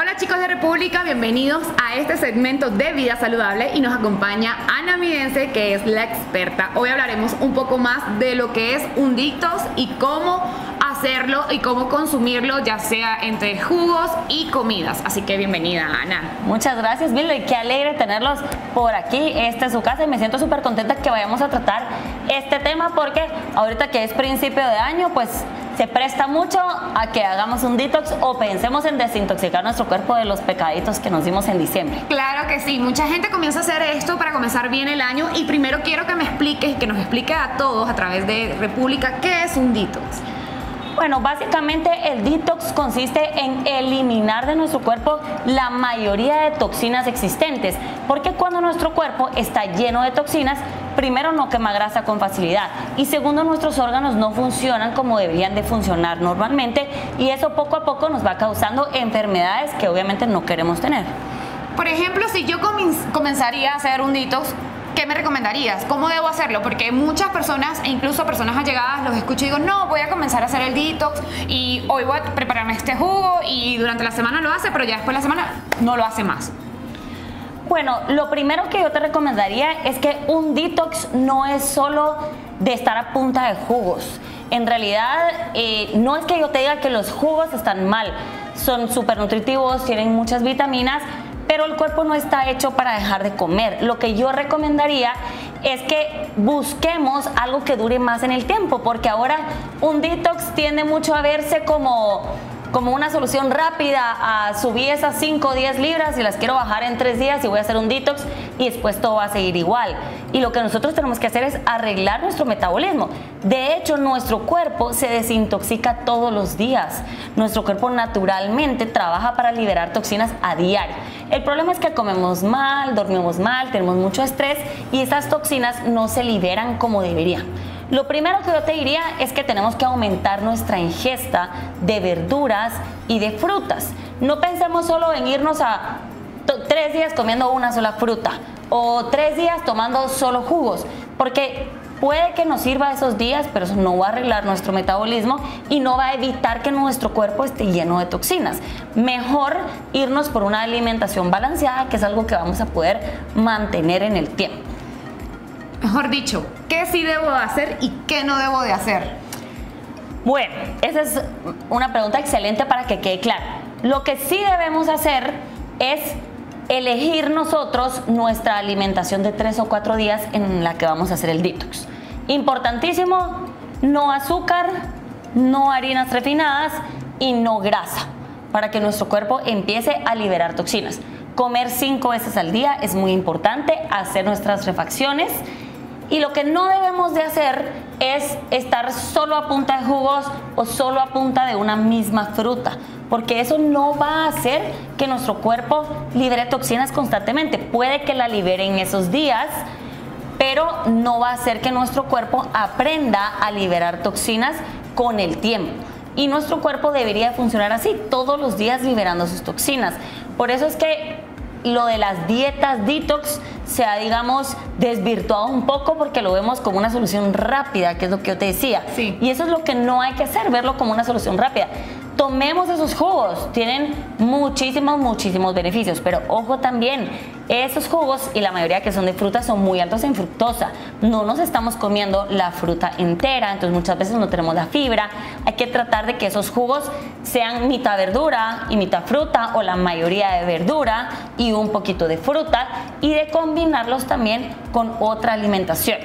Hola chicos de República, bienvenidos a este segmento de Vida Saludable y nos acompaña Ana Midense que es la experta. Hoy hablaremos un poco más de lo que es un dictos y cómo hacerlo y cómo consumirlo, ya sea entre jugos y comidas. Así que bienvenida, Ana. Muchas gracias, Bill, y qué alegre tenerlos por aquí. Esta es su casa y me siento súper contenta que vayamos a tratar este tema porque ahorita que es principio de año, pues se presta mucho a que hagamos un detox o pensemos en desintoxicar nuestro cuerpo de los pecaditos que nos dimos en diciembre. Claro que sí, mucha gente comienza a hacer esto para comenzar bien el año y primero quiero que me expliques, que nos explique a todos a través de República qué es un detox. Bueno, básicamente el detox consiste en eliminar de nuestro cuerpo la mayoría de toxinas existentes, porque cuando nuestro cuerpo está lleno de toxinas, primero no quema grasa con facilidad y segundo nuestros órganos no funcionan como deberían de funcionar normalmente y eso poco a poco nos va causando enfermedades que obviamente no queremos tener. Por ejemplo, si yo comenzaría a hacer un detox, ¿qué me recomendarías? ¿Cómo debo hacerlo? Porque muchas personas, e incluso personas allegadas, los escucho y digo, no, voy a comenzar a hacer el detox y hoy voy a prepararme este jugo y durante la semana lo hace, pero ya después de la semana no lo hace más. Bueno, lo primero que yo te recomendaría es que un detox no es solo de estar a punta de jugos. En realidad, eh, no es que yo te diga que los jugos están mal, son súper nutritivos, tienen muchas vitaminas, pero el cuerpo no está hecho para dejar de comer. Lo que yo recomendaría es que busquemos algo que dure más en el tiempo, porque ahora un detox tiende mucho a verse como como una solución rápida a subir esas 5 o 10 libras y las quiero bajar en 3 días y voy a hacer un detox y después todo va a seguir igual. Y lo que nosotros tenemos que hacer es arreglar nuestro metabolismo. De hecho, nuestro cuerpo se desintoxica todos los días. Nuestro cuerpo naturalmente trabaja para liberar toxinas a diario. El problema es que comemos mal, dormimos mal, tenemos mucho estrés y esas toxinas no se liberan como deberían. Lo primero que yo te diría es que tenemos que aumentar nuestra ingesta de verduras y de frutas. No pensemos solo en irnos a tres días comiendo una sola fruta o tres días tomando solo jugos, porque puede que nos sirva esos días, pero eso no va a arreglar nuestro metabolismo y no va a evitar que nuestro cuerpo esté lleno de toxinas. Mejor irnos por una alimentación balanceada, que es algo que vamos a poder mantener en el tiempo. Mejor dicho, ¿qué sí debo de hacer y qué no debo de hacer? Bueno, esa es una pregunta excelente para que quede claro. Lo que sí debemos hacer es elegir nosotros nuestra alimentación de tres o cuatro días en la que vamos a hacer el detox. Importantísimo, no azúcar, no harinas refinadas y no grasa, para que nuestro cuerpo empiece a liberar toxinas. Comer cinco veces al día es muy importante, hacer nuestras refacciones y lo que no debemos de hacer es estar solo a punta de jugos o solo a punta de una misma fruta, porque eso no va a hacer que nuestro cuerpo libere toxinas constantemente. Puede que la libere en esos días, pero no va a hacer que nuestro cuerpo aprenda a liberar toxinas con el tiempo. Y nuestro cuerpo debería funcionar así, todos los días liberando sus toxinas. Por eso es que lo de las dietas detox se ha, digamos, desvirtuado un poco porque lo vemos como una solución rápida, que es lo que yo te decía. Y eso es lo que no hay que hacer, verlo como una solución rápida tomemos esos jugos, tienen muchísimos, muchísimos beneficios, pero ojo también, esos jugos y la mayoría que son de fruta son muy altos en fructosa, no nos estamos comiendo la fruta entera, entonces muchas veces no tenemos la fibra, hay que tratar de que esos jugos sean mitad verdura y mitad fruta o la mayoría de verdura y un poquito de fruta y de combinarlos también con otra alimentación.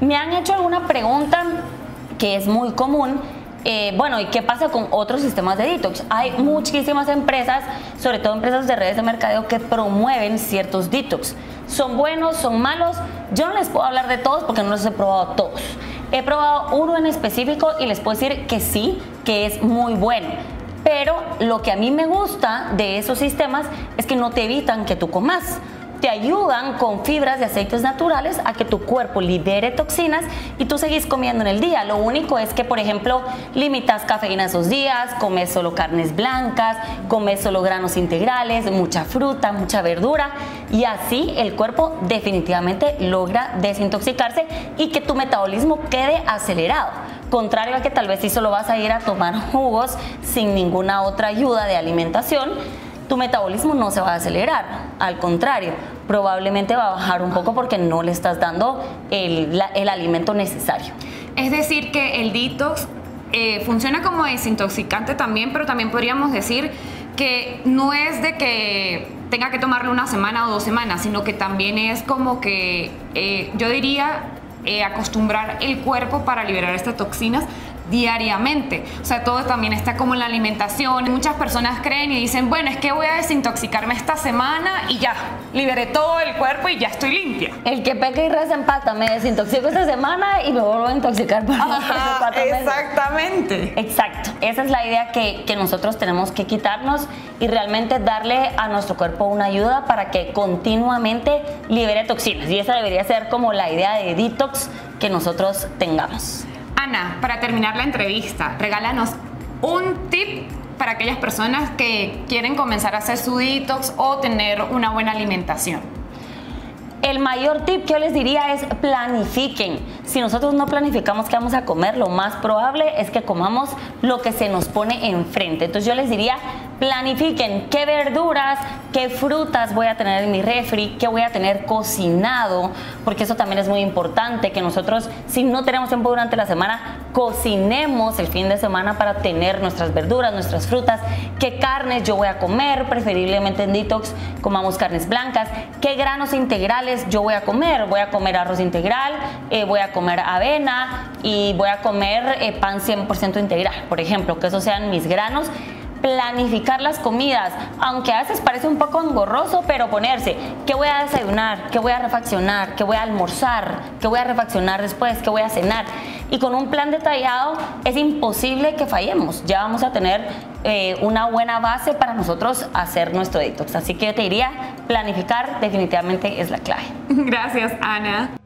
Me han hecho alguna pregunta que es muy común eh, bueno, ¿y qué pasa con otros sistemas de detox? Hay muchísimas empresas, sobre todo empresas de redes de mercadeo, que promueven ciertos detox. ¿Son buenos? ¿Son malos? Yo no les puedo hablar de todos porque no los he probado todos. He probado uno en específico y les puedo decir que sí, que es muy bueno. Pero lo que a mí me gusta de esos sistemas es que no te evitan que tú comas te ayudan con fibras de aceites naturales a que tu cuerpo libere toxinas y tú seguís comiendo en el día. Lo único es que, por ejemplo, limitas cafeína esos días, comes solo carnes blancas, comes solo granos integrales, mucha fruta, mucha verdura y así el cuerpo definitivamente logra desintoxicarse y que tu metabolismo quede acelerado. Contrario a que tal vez si solo vas a ir a tomar jugos sin ninguna otra ayuda de alimentación tu metabolismo no se va a acelerar, al contrario, probablemente va a bajar un poco porque no le estás dando el, el alimento necesario. Es decir, que el detox eh, funciona como desintoxicante también, pero también podríamos decir que no es de que tenga que tomarlo una semana o dos semanas, sino que también es como que eh, yo diría eh, acostumbrar el cuerpo para liberar estas toxinas diariamente. O sea, todo también está como en la alimentación. Muchas personas creen y dicen, bueno, es que voy a desintoxicarme esta semana y ya, liberé todo el cuerpo y ya estoy limpia. El que peca y reza empata, me desintoxico esta semana y me vuelvo a intoxicar por Ajá, Exactamente. Exacto. Esa es la idea que, que nosotros tenemos que quitarnos y realmente darle a nuestro cuerpo una ayuda para que continuamente libere toxinas. Y esa debería ser como la idea de detox que nosotros tengamos. Ana, para terminar la entrevista, regálanos un tip para aquellas personas que quieren comenzar a hacer su detox o tener una buena alimentación. El mayor tip que yo les diría es planifiquen. Si nosotros no planificamos qué vamos a comer, lo más probable es que comamos lo que se nos pone enfrente. Entonces yo les diría, planifiquen qué verduras, qué frutas voy a tener en mi refri, qué voy a tener cocinado, porque eso también es muy importante, que nosotros si no tenemos tiempo durante la semana, cocinemos el fin de semana para tener nuestras verduras, nuestras frutas, qué carnes yo voy a comer, preferiblemente en detox comamos carnes blancas, qué granos integrales yo voy a comer, voy a comer arroz integral, eh, voy a comer avena y voy a comer eh, pan 100% integral, por ejemplo, que esos sean mis granos planificar las comidas, aunque a veces parece un poco engorroso, pero ponerse, ¿qué voy a desayunar? ¿Qué voy a refaccionar? ¿Qué voy a almorzar? ¿Qué voy a refaccionar después? ¿Qué voy a cenar? Y con un plan detallado es imposible que fallemos. Ya vamos a tener eh, una buena base para nosotros hacer nuestro detox. Así que te diría, planificar definitivamente es la clave. Gracias, Ana.